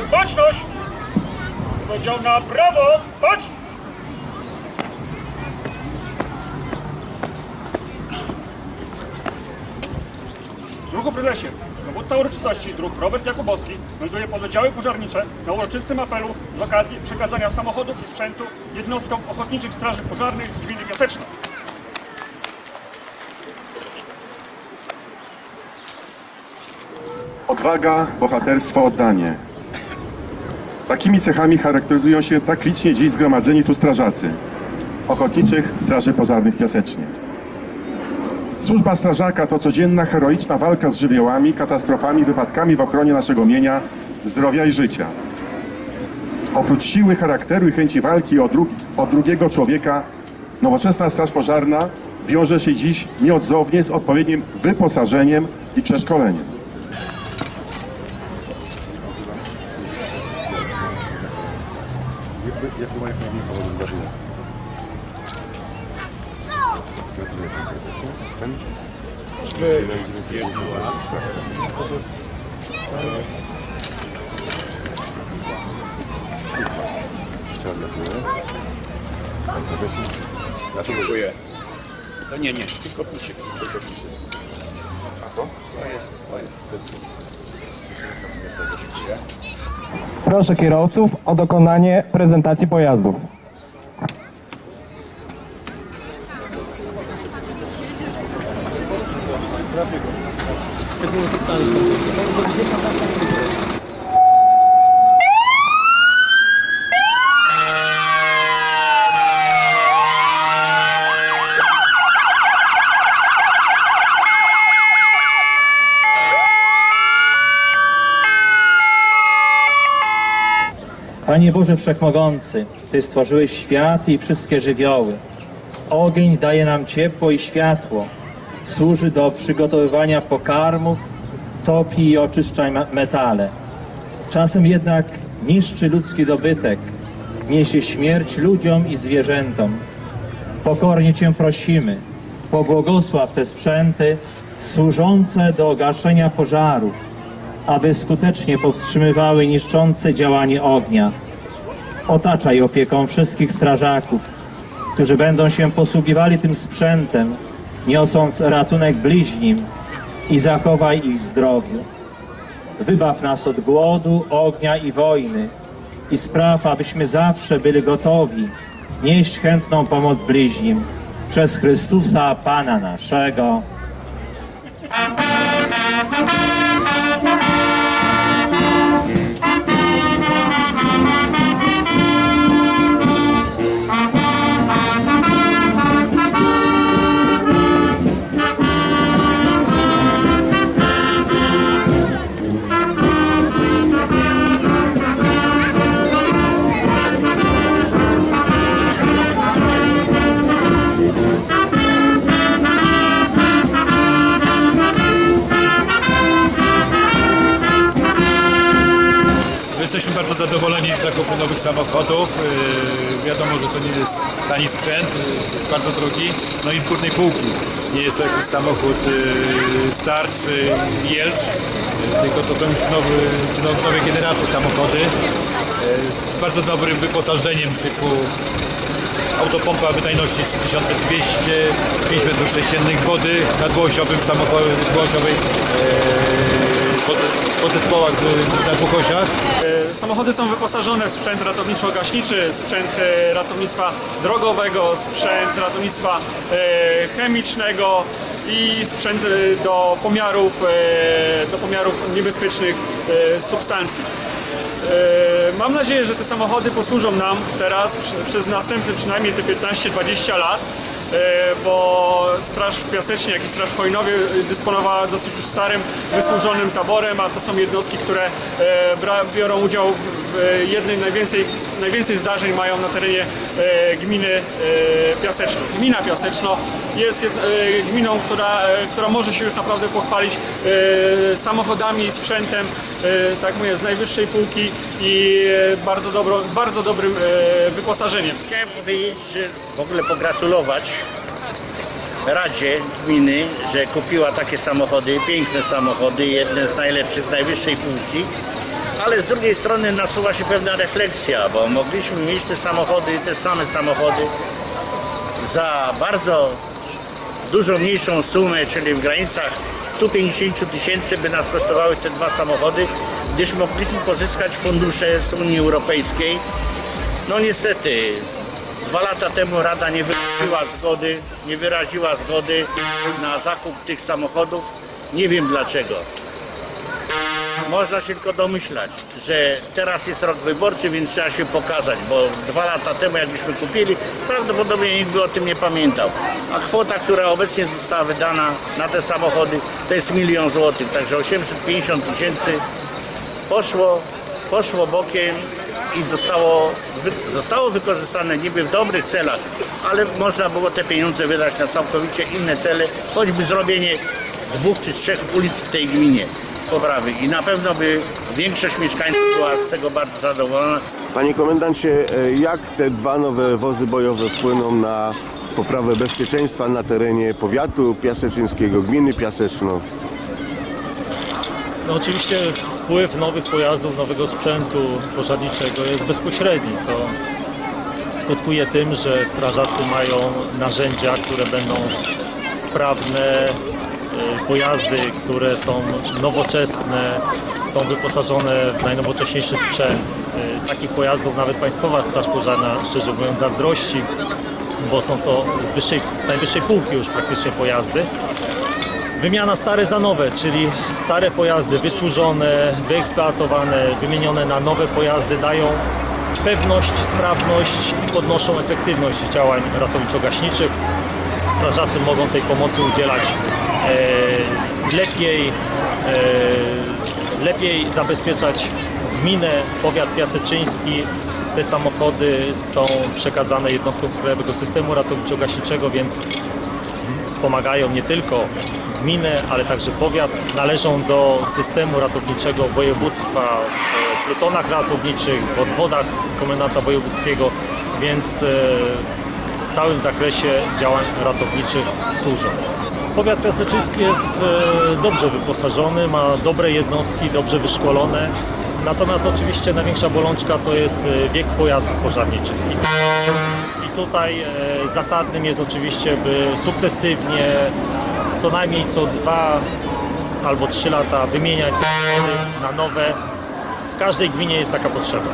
Baczność! Powiedział na prawo! Patrz! Druhu prezesie, dowódca uroczystości dróg Robert Jakubowski melduje pododdziały pożarnicze na uroczystym apelu z okazji przekazania samochodów i sprzętu jednostkom ochotniczych straży pożarnych z gminy Piaseczna. Odwaga, bohaterstwo, oddanie. Takimi cechami charakteryzują się tak licznie dziś zgromadzeni tu strażacy Ochotniczych Straży Pożarnych Piasecznie. Służba strażaka to codzienna, heroiczna walka z żywiołami, katastrofami, wypadkami w ochronie naszego mienia, zdrowia i życia. Oprócz siły charakteru i chęci walki o, dru o drugiego człowieka, nowoczesna Straż Pożarna wiąże się dziś nieodzownie z odpowiednim wyposażeniem i przeszkoleniem. Jakie ma jak najmniej powodów zabienia? Gratuluję panie prezesie. Ten? Chciałem gratuluję. Panie prezesie. Dlaczego? Dziękuję. To nie, nie, tylko pucie. A co? To jest, to jest. Proszę kierowców o dokonanie prezentacji pojazdów. Panie Boże Wszechmogący, Ty stworzyłeś świat i wszystkie żywioły. Ogień daje nam ciepło i światło. Służy do przygotowywania pokarmów, topi i oczyszcza metale. Czasem jednak niszczy ludzki dobytek, niesie śmierć ludziom i zwierzętom. Pokornie Cię prosimy, pobłogosław te sprzęty służące do gaszenia pożarów, aby skutecznie powstrzymywały niszczące działanie ognia. Otaczaj opieką wszystkich strażaków, którzy będą się posługiwali tym sprzętem, niosąc ratunek bliźnim i zachowaj ich zdrowiu. Wybaw nas od głodu, ognia i wojny i spraw, abyśmy zawsze byli gotowi nieść chętną pomoc bliźnim przez Chrystusa Pana naszego. Zadowoleni z zakupu nowych samochodów. Yy, wiadomo, że to nie jest tani sprzęt, yy, bardzo drogi. No i z górnej półki. Nie jest to jakiś samochód yy, czy Jelcz, yy, tylko to są już nowy, no, nowe generacje samochody. Z bardzo dobrym wyposażeniem typu autopompa wydajności 3200, 5 metrów sześciennych wody na dwuosiowym samochodzie, pod- podzespołach yy, na dwóch osiach. E, Samochody są wyposażone w sprzęt ratowniczo-gaśniczy, sprzęt e, ratownictwa drogowego, sprzęt ratownictwa e, chemicznego i sprzęt do pomiarów, do pomiarów niebezpiecznych substancji. Mam nadzieję, że te samochody posłużą nam teraz przez następne przynajmniej te 15-20 lat, bo Straż Piasecznie, jak i Straż w Chojnowie e, dysponowała dosyć już starym, wysłużonym taborem, a to są jednostki, które e, biorą udział w e, jednej najwięcej, najwięcej zdarzeń mają na terenie e, gminy e, Piaseczno. Gmina Piaseczno jest e, gminą, która, e, która może się już naprawdę pochwalić e, samochodami i sprzętem, e, tak mówię, z najwyższej półki i e, bardzo, dobro, bardzo dobrym e, wyposażeniem. Chciałem powiedzieć, że w ogóle pogratulować Radzie Gminy, że kupiła takie samochody, piękne samochody, jedne z najlepszych, najwyższej półki. ale z drugiej strony nasuwa się pewna refleksja, bo mogliśmy mieć te samochody, te same samochody za bardzo dużo mniejszą sumę, czyli w granicach 150 tysięcy by nas kosztowały te dwa samochody, gdyż mogliśmy pozyskać fundusze z Unii Europejskiej. No niestety, dwa lata temu Rada nie wyraziła zgody, nie wyraziła zgody na zakup tych samochodów. Nie wiem dlaczego. Można się tylko domyślać, że teraz jest rok wyborczy, więc trzeba się pokazać, bo dwa lata temu jakbyśmy kupili, prawdopodobnie nikt by o tym nie pamiętał. A kwota, która obecnie została wydana na te samochody, to jest milion złotych, także 850 tysięcy poszło, poszło bokiem i zostało, zostało wykorzystane niby w dobrych celach, ale można było te pieniądze wydać na całkowicie inne cele, choćby zrobienie dwóch czy trzech ulic w tej gminie poprawy i na pewno by większość mieszkańców była z tego bardzo zadowolona. Panie komendancie, e, jak te dwa nowe wozy bojowe wpłyną na poprawę bezpieczeństwa na terenie powiatu piaseczyńskiego, gminy Piaseczno? No oczywiście wpływ nowych pojazdów, nowego sprzętu pożarniczego jest bezpośredni. To skutkuje tym, że strażacy mają narzędzia, które będą sprawne, y, pojazdy, które są nowoczesne, są wyposażone w najnowocześniejszy sprzęt. Y, Takich pojazdów nawet Państwowa Straż Pożarna, szczerze mówiąc, zazdrości, bo są to z, wyższej, z najwyższej półki już praktycznie pojazdy. Wymiana stare za nowe, czyli stare pojazdy wysłużone, wyeksploatowane, wymienione na nowe pojazdy dają pewność, sprawność i podnoszą efektywność działań ratowniczo-gaśniczych. Strażacy mogą tej pomocy udzielać e, lepiej, e, lepiej zabezpieczać gminę, powiat piaseczyński. Te samochody są przekazane jednostkom z Krajowego Systemu Ratowniczo-Gaśniczego, więc wspomagają nie tylko gminę, ale także powiat. Należą do systemu ratowniczego województwa w plutonach ratowniczych, w odwodach komendanta wojewódzkiego, więc e, w całym zakresie działań ratowniczych służą. Powiat piaseczyński jest e, dobrze wyposażony, ma dobre jednostki, dobrze wyszkolone. Natomiast oczywiście największa bolączka to jest e, wiek pojazdów pożarniczych. Tutaj e, zasadnym jest oczywiście, by sukcesywnie, co najmniej co dwa albo trzy lata wymieniać na nowe. W każdej gminie jest taka potrzeba.